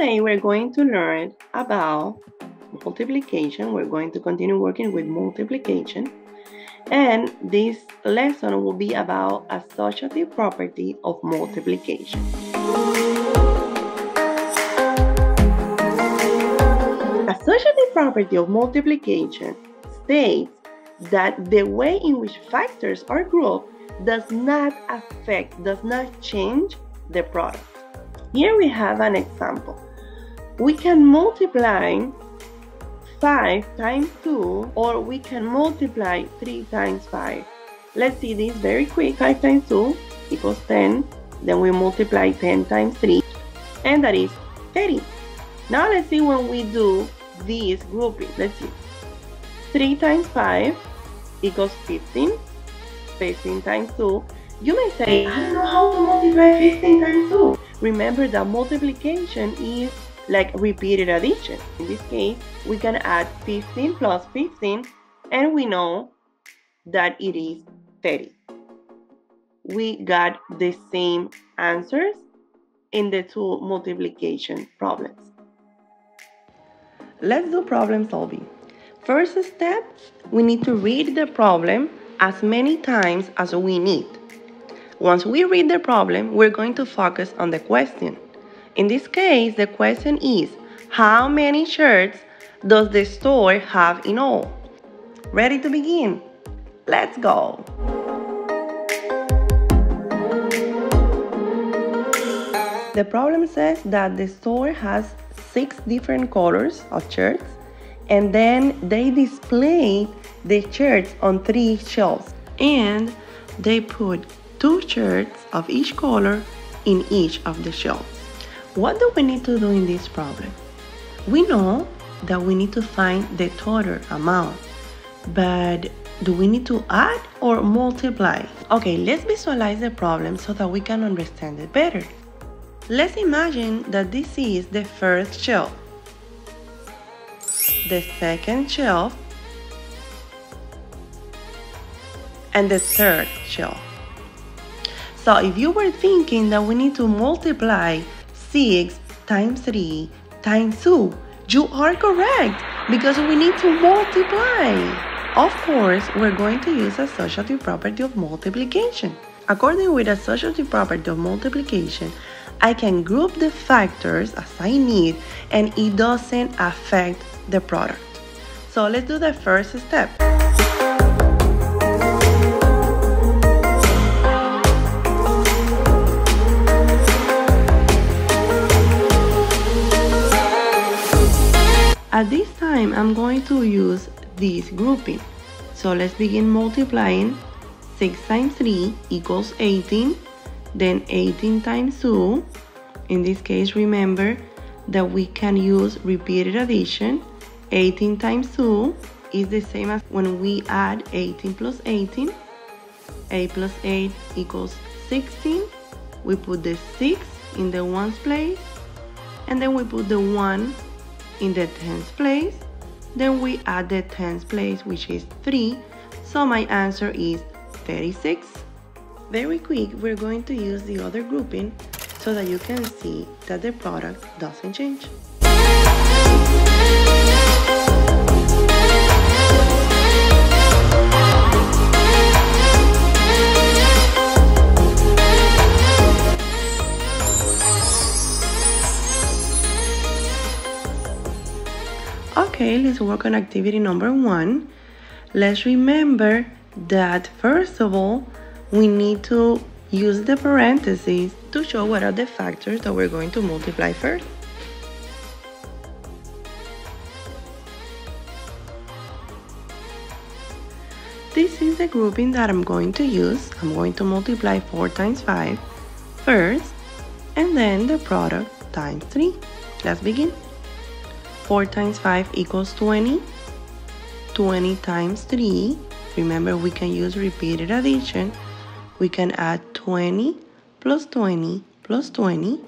Today we're going to learn about multiplication. We're going to continue working with multiplication. And this lesson will be about associative property of multiplication. Associative property of multiplication states that the way in which factors are grouped does not affect, does not change the product. Here we have an example. We can multiply 5 times 2 or we can multiply 3 times 5. Let's see this very quick. 5 times 2 equals 10. Then we multiply 10 times 3 and that is 30. Now let's see when we do this grouping. Let's see. 3 times 5 equals 15. 15 times 2. You may say, I don't know how to multiply 15 times 2. Remember that multiplication is like repeated addition. In this case, we can add 15 plus 15 and we know that it is 30. We got the same answers in the two multiplication problems. Let's do problem solving. First step, we need to read the problem as many times as we need. Once we read the problem, we're going to focus on the question. In this case, the question is, how many shirts does the store have in all? Ready to begin? Let's go! The problem says that the store has six different colors of shirts and then they display the shirts on three shelves and they put two shirts of each color in each of the shelves. What do we need to do in this problem? We know that we need to find the total amount, but do we need to add or multiply? Okay, let's visualize the problem so that we can understand it better. Let's imagine that this is the first shelf, the second shelf, and the third shelf. So if you were thinking that we need to multiply 6 times 3 times 2, you are correct because we need to multiply. Of course, we're going to use a associative property of multiplication. According with a associative property of multiplication, I can group the factors as I need and it doesn't affect the product. So let's do the first step. Time, I'm going to use this grouping. So let's begin multiplying. 6 times 3 equals 18 then 18 times 2 in this case remember that we can use repeated addition 18 times 2 is the same as when we add 18 plus 18 8 plus 8 equals 16 we put the 6 in the ones place and then we put the 1 in the tens place then we add the tens place which is 3 so my answer is 36 very quick, we're going to use the other grouping so that you can see that the product doesn't change. Let's work on activity number one. Let's remember that first of all, we need to use the parentheses to show what are the factors that we're going to multiply first. This is the grouping that I'm going to use. I'm going to multiply 4 times 5 first and then the product times 3. Let's begin. 4 times 5 equals 20. 20 times 3. Remember we can use repeated addition we can add 20 plus 20 plus 20.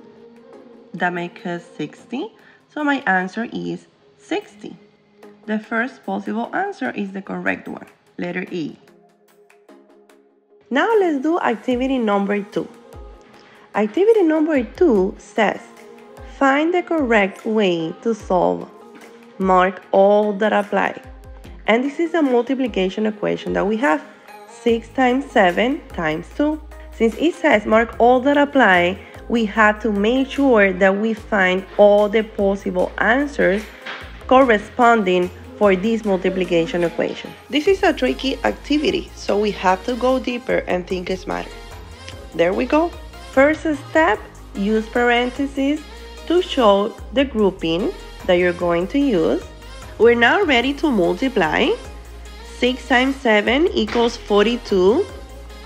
That makes us 60. So my answer is 60. The first possible answer is the correct one, letter E. Now let's do activity number two. Activity number two says find the correct way to solve, mark all that apply. And this is a multiplication equation that we have 6 times 7 times 2. Since it says mark all that apply, we have to make sure that we find all the possible answers corresponding for this multiplication equation. This is a tricky activity, so we have to go deeper and think smarter. There we go. First step, use parentheses to show the grouping that you're going to use. We're now ready to multiply. 6 times 7 equals 42.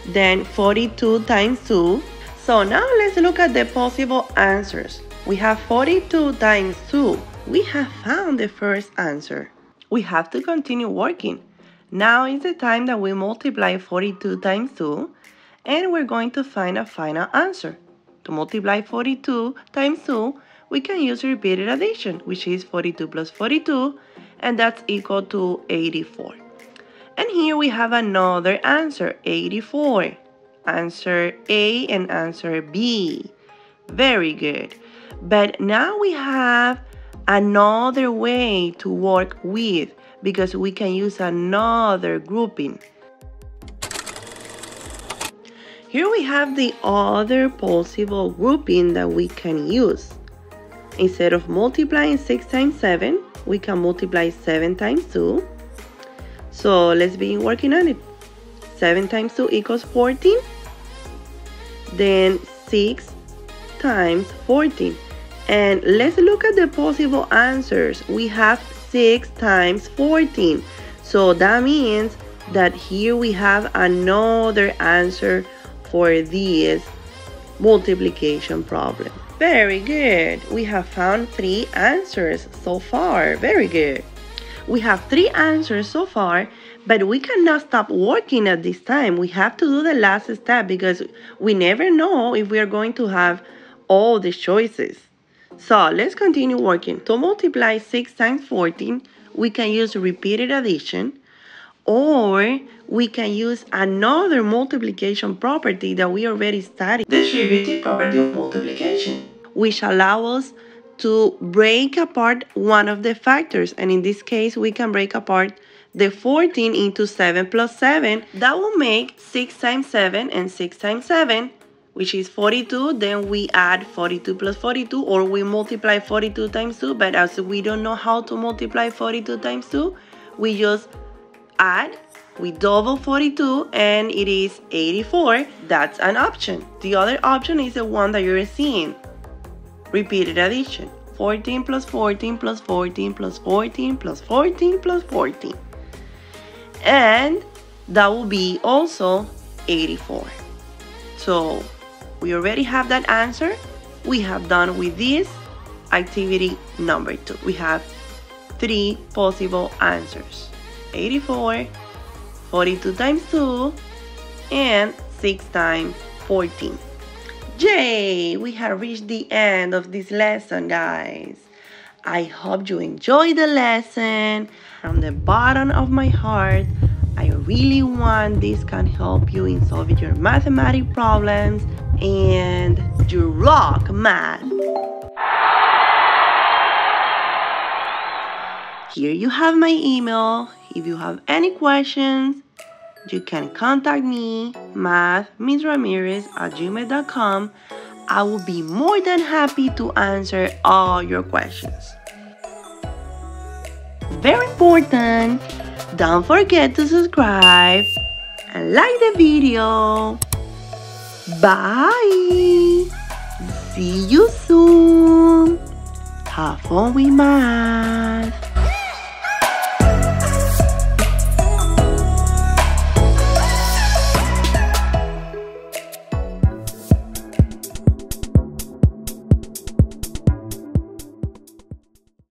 Then 42 times 2. So now let's look at the possible answers. We have 42 times 2. We have found the first answer. We have to continue working. Now is the time that we multiply 42 times 2 and we're going to find a final answer. To multiply 42 times 2, we can use repeated addition, which is 42 plus 42 and that's equal to 84. And here we have another answer, 84. Answer A and answer B. Very good. But now we have another way to work with because we can use another grouping. Here we have the other possible grouping that we can use. Instead of multiplying 6 times 7, we can multiply 7 times 2. So let's begin working on it. 7 times 2 equals 14. Then 6 times 14. And let's look at the possible answers. We have 6 times 14. So that means that here we have another answer for this multiplication problem. Very good. We have found three answers so far. Very good. We have three answers so far, but we cannot stop working at this time. We have to do the last step because we never know if we are going to have all the choices. So let's continue working. To multiply 6 times 14, we can use repeated addition or we can use another multiplication property that we already studied, the distributive property of multiplication, which allows us to break apart one of the factors. And in this case, we can break apart the 14 into 7 plus 7. That will make 6 times 7 and 6 times 7, which is 42. Then we add 42 plus 42, or we multiply 42 times 2. But as we don't know how to multiply 42 times 2, we just add we double 42 and it is 84 that's an option. The other option is the one that you're seeing. Repeated addition. 14 plus 14 plus 14 plus 14 plus 14 plus 14 and that will be also 84 so we already have that answer. We have done with this activity number two. We have three possible answers 84 42 times 2 and 6 times 14 Yay! We have reached the end of this lesson, guys. I hope you enjoyed the lesson. From the bottom of my heart, I really want this can help you in solving your mathematics problems and you rock math. Here you have my email. If you have any questions, you can contact me, mathmissramirez at gmail.com. I will be more than happy to answer all your questions. Very important, don't forget to subscribe and like the video. Bye! See you soon! Have fun with math!